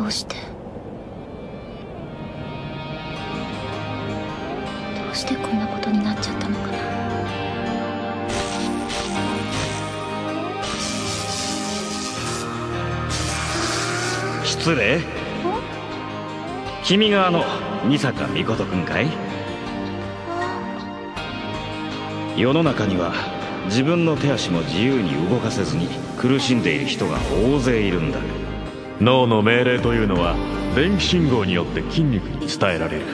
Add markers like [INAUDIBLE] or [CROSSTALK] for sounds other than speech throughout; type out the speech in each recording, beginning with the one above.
どうして？どうしてこんなことになっちゃったのかな？失礼。君があの二坂美琴君かい？世の中には自分の手足も自由に動かせずに苦しんでいる人が大勢いるんだ。脳の命令というのは電気信号によって筋肉に伝えられる。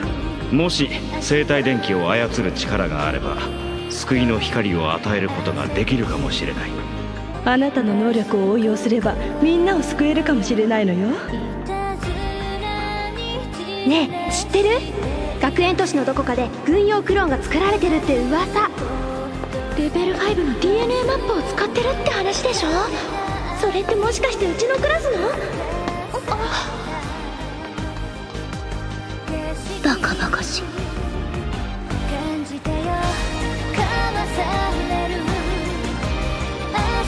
もし生体電気を操る力があれば救いの光を与えることができるかもしれない。あなたの能力を応用すればみんなを救えるかもしれないのよ。ねえ知ってる？学園都市のどこかで軍用クローンが作られてるって噂。レベル5の DNA マップを使ってるって話でしょ？それってもしかしてうちのクラスの？バカバカしい。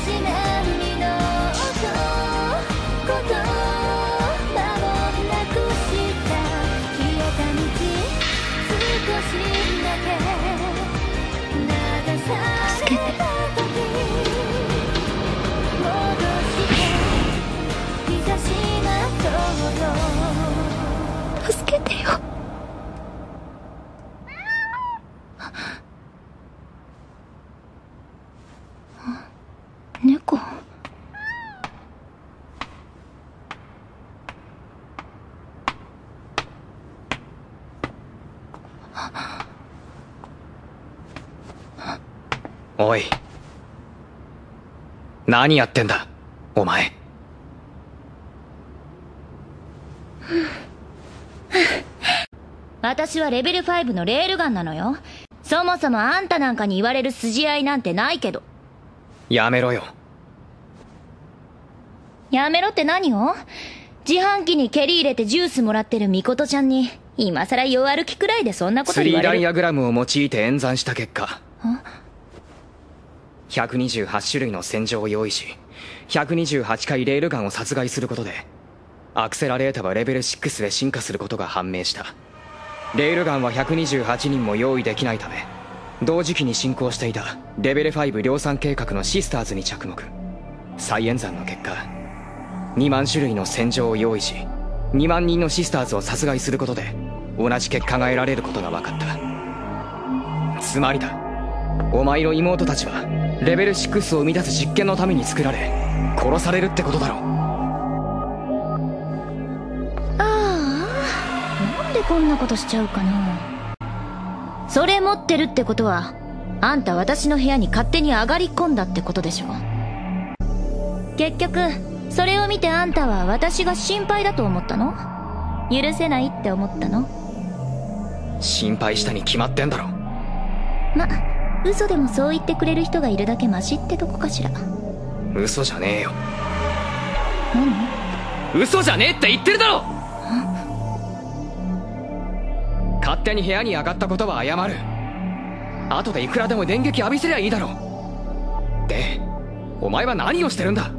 足並みの音何やってんだ？お前。私はレベル5のレールガンなのよ。そもそもあんたなんかに言われる筋合いなんてないけど。やめろよ。やめろって何を？自販機に蹴り入れてジュースもらってるミコトちゃんに。今さら弱歩きくらいでそんなことツリーダイ言われるアグラムを用いて演算した結果128種類の戦場を用意し128回レールガンを殺害することでアクセラレータはレベル6で進化することが判明した。レールガンは128人も用意できないため同時期に進行していたレベル5量産計画のシスターズに着目。再演算の結果2万種類の戦場を用意し2万人のシスターズを殺害することで同じ結果が得られることが分かった。つまりだ。お前の妹たちはレベル6を生み出す実験のために作られ殺されるってことだろああ。なんでこんなことしちゃうかな。それ持ってるってことはあんた私の部屋に勝手に上がり込んだってことでしょ。結局それを見てあんたは私が心配だと思ったの？許せないって思ったの？心配したに決まってんだろま嘘でもそう言ってくれる人がいるだけマシってとこかしら。嘘じゃねえよ。何？嘘じゃねえって言ってるだろ！勝手に部屋に上がったことは謝る。後でいくらでも電撃浴びせりゃいいだろ。でお前は何をしてるんだ？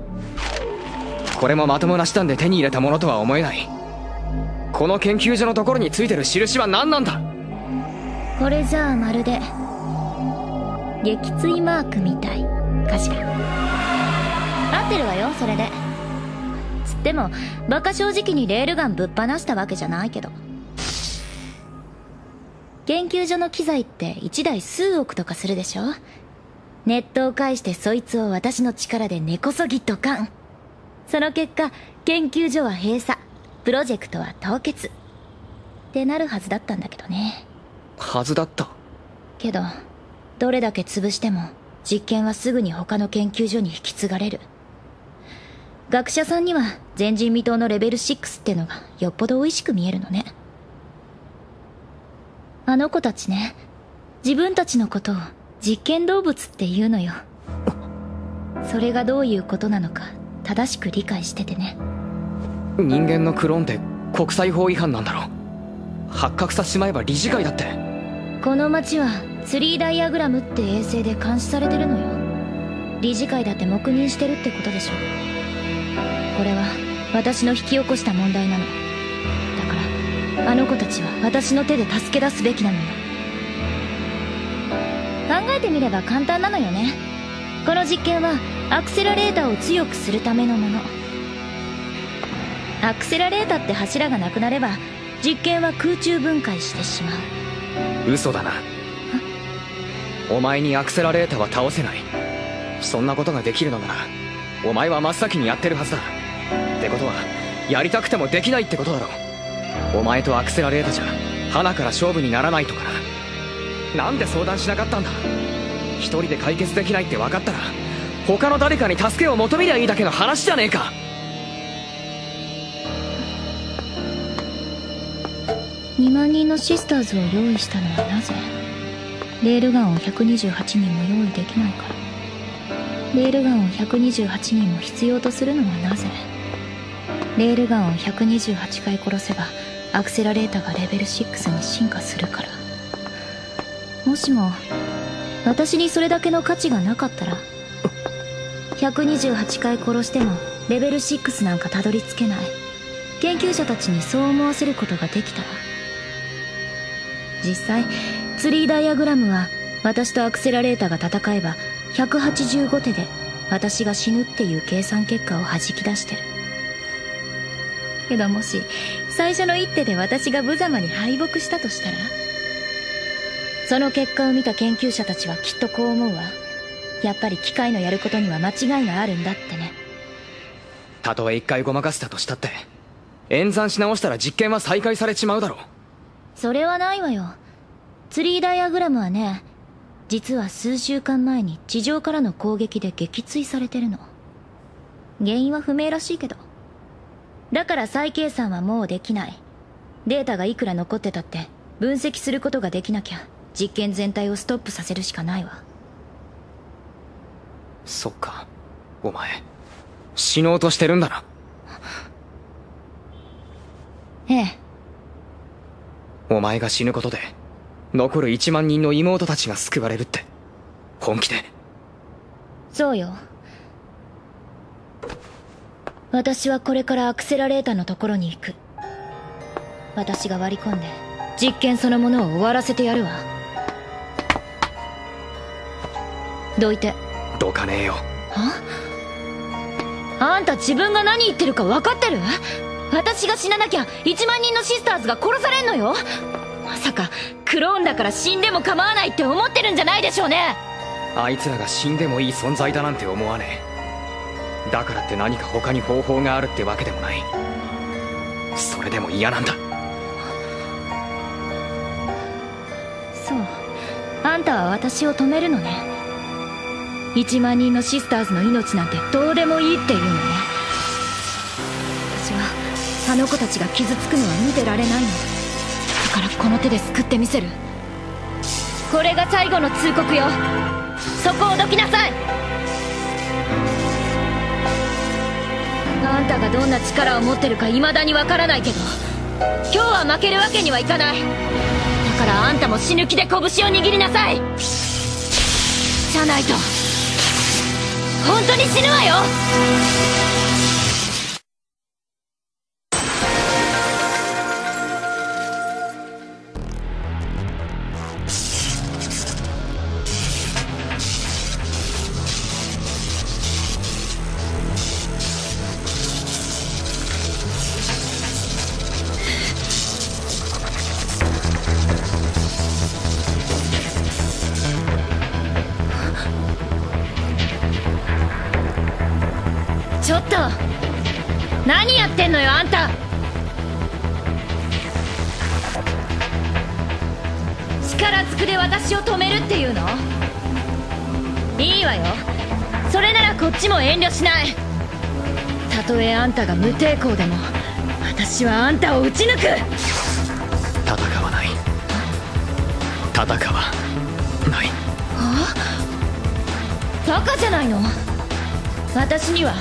これもまともな手段で手に入れたものとは思えない。この研究所のところについてる印は何なんだ？これじゃあまるで撃墜マークみたい。かしら合ってるわよそれで。つってもバカ正直にレールガンぶっ放したわけじゃないけど。研究所の機材って1台数億とかするでしょ？ネットを介してそいつを私の力で根こそぎドカン。その結果研究所は閉鎖。プロジェクトは凍結。ってなるはずだったんだけどね。はずだった。けどどれだけ潰しても実験はすぐに他の研究所に引き継がれる。学者さんには前人未到のレベル6ってのがよっぽど美味しく見えるのね。あの子たちね自分たちのことを実験動物って言うのよ。それがどういうことなのか正しく理解しててね。人間のクローンって国際法違反なんだろ発覚させちまえば理事会だって。この町はツリーダイアグラムって衛星で監視されてるのよ。理事会だって黙認してるってことでしょ。これは私の引き起こした問題なの。だからあの子たちは私の手で助け出すべきなのよ。考えてみれば簡単なのよね。この実験はアクセラレーターを強くするためのもの。アクセラレーターって柱がなくなれば実験は空中分解してしまう。嘘だな。お前にアクセラレータは倒せない。そんなことができるのならお前は真っ先にやってるはずだ。ってことはやりたくてもできないってことだろお前とアクセラレータじゃ花から勝負にならないとかな。なんで相談しなかったんだ。一人で解決できないって分かったら他の誰かに助けを求めりゃいいだけの話じゃねえか。2万人のシスターズを用意したのはなぜ？レールガンを128人も用意できないから。レールガンを128人も必要とするのはなぜ？レールガンを128回殺せばアクセラレータがレベル6に進化するから。もしも私にそれだけの価値がなかったら128回殺してもレベル6なんかたどり着けない。研究者たちにそう思わせることができたら。実際ツリーダイアグラムは私とアクセラレーターが戦えば185手で私が死ぬっていう計算結果を弾き出してる。けどもし最初の一手で私が無様に敗北したとしたらその結果を見た研究者たちはきっとこう思うわ。やっぱり機械のやることには間違いがあるんだってね。たとえ一回ごまかしたとしたって演算し直したら実験は再開されちまうだろそれはないわよツリーダイアグラムはね実は数週間前に地上からの攻撃で撃墜されてるの。原因は不明らしいけど。だから再計算はもうできない。データがいくら残ってたって分析することができなきゃ実験全体をストップさせるしかないわ。そっか。お前死のうとしてるんだな。ええ。お前が死ぬことで残る1万人の妹たちが救われるって。本気で。そうよ。私はこれからアクセラレーターのところに行く。私が割り込んで実験そのものを終わらせてやるわ。どいて。どかねえよ。は？あんた自分が何言ってるか分かってる？私が死ななきゃ1万人のシスターズが殺されんのよ？まさかクローンだから死んでも構わないって思ってるんじゃないでしょうね。あいつらが死んでもいい存在だなんて思わねえ。だからって何か他に方法があるってわけでもない。それでも嫌なんだ。そう。あんたは私を止めるのね。1万人のシスターズの命なんてどうでもいいっていうのね。私はあの子たちが傷つくのは見てられないの。だからこの手で救ってみせる。これが最後の通告よ。そこをどきなさい。あんたがどんな力を持ってるか未だにわからないけど今日は負けるわけにはいかない。だからあんたも死ぬ気で拳を握りなさい。じゃないと本当に死ぬわよ。しない。たとえあんたが無抵抗でも私はあんたを撃ち抜く。戦わない。戦わない。バカじゃないの？私には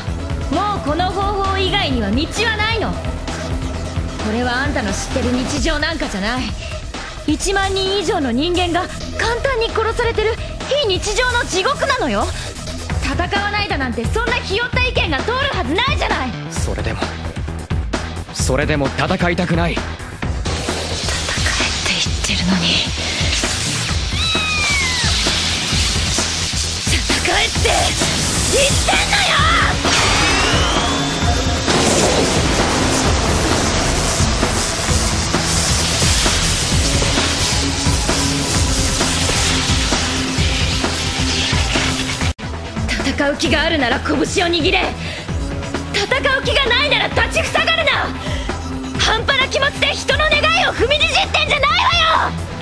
もうこの方法以外には道はないの。これはあんたの知ってる日常なんかじゃない。1万人以上の人間が簡単に殺されてる非日常の地獄なのよ戦わないだなんてそんなひよった意見が通るはずないじゃない。それでもそれでも戦いたくない。戦えって言ってるのに。戦えって言ってんのよ戦う気があるなら拳を握れ。戦う気がないなら立ちふさがるな。半端な気持ちで人の願いを踏みにじってんじゃないわよ。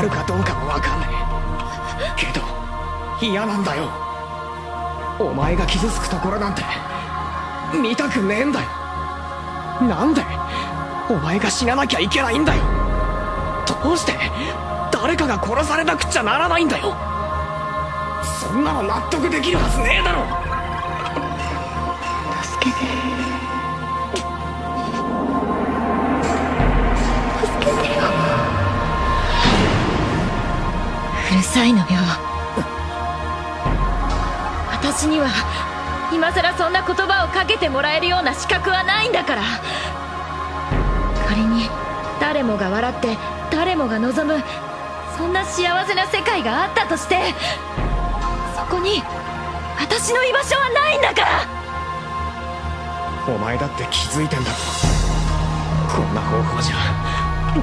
あるかどうかもわかんねえけど嫌なんだよ。お前が傷つくところなんて見たくねえんだよ。なんでお前が死ななきゃいけないんだよ。どうして誰かが殺されなくちゃならないんだよ。そんなの納得できるはずねえだろ。助けて。るさいのよ私には今さらそんな言葉をかけてもらえるような資格はないんだから。仮に誰もが笑って誰もが望むそんな幸せな世界があったとしてそこに私の居場所はないんだから。お前だって気づいてんだ。ろこんな方法じゃ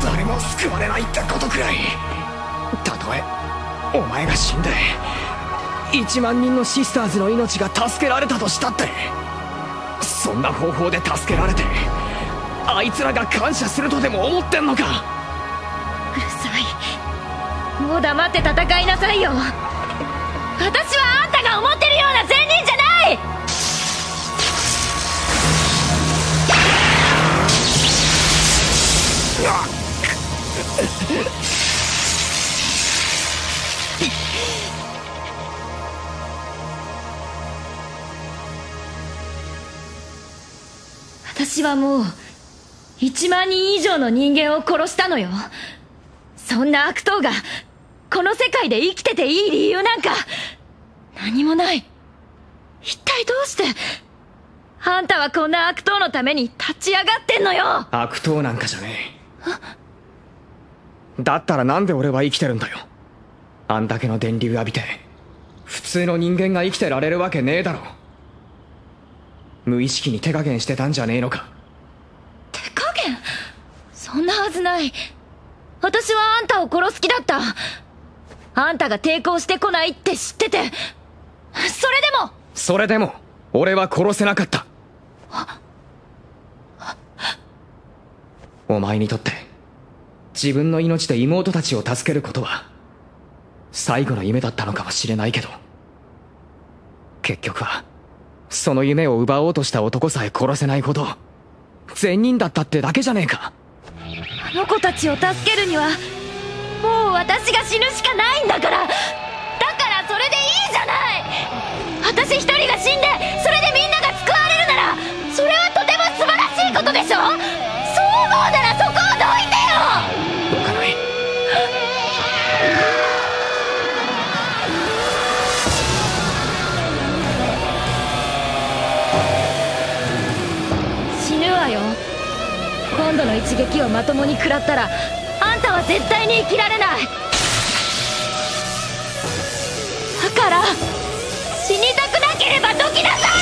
誰も救われないってことくらい。たとえお前が死んで1万人のシスターズの命が助けられたとしたって。そんな方法で助けられてあいつらが感謝するとでも思ってんのか。うるさい。もう黙って戦いなさいよ。私はあんたが思ってるような善人じゃない [LAUGHS] 私はもう1万人以上の人間を殺したのよ。そんな悪党がこの世界で生きてていい理由なんか。何もない。一体どうして？あんたはこんな悪党のために立ち上がってんのよ。悪党なんかじゃねえ。だったらなんで俺は生きてるんだよ。あんだけの電流浴びて普通の人間が生きてられるわけねえだろ。無意識に手加減してたんじゃねえのか？手加減？そんなはずない。私はあんたを殺す気だった。あんたが抵抗してこないって知ってて。それでも！それでも俺は殺せなかった。お前にとって自分の命で妹たちを助けることは最後の夢だったのかもしれないけど結局はその夢を奪おうとした男さえ殺せないほど善人だったってだけじゃねえか。あの子たちを助けるにはもう私が死ぬしかないんだから。だからそれでいいじゃない。私一人が死んで撃をまともに食らったらあんたは絶対に生きられない。だから死にたくなければどきなさい！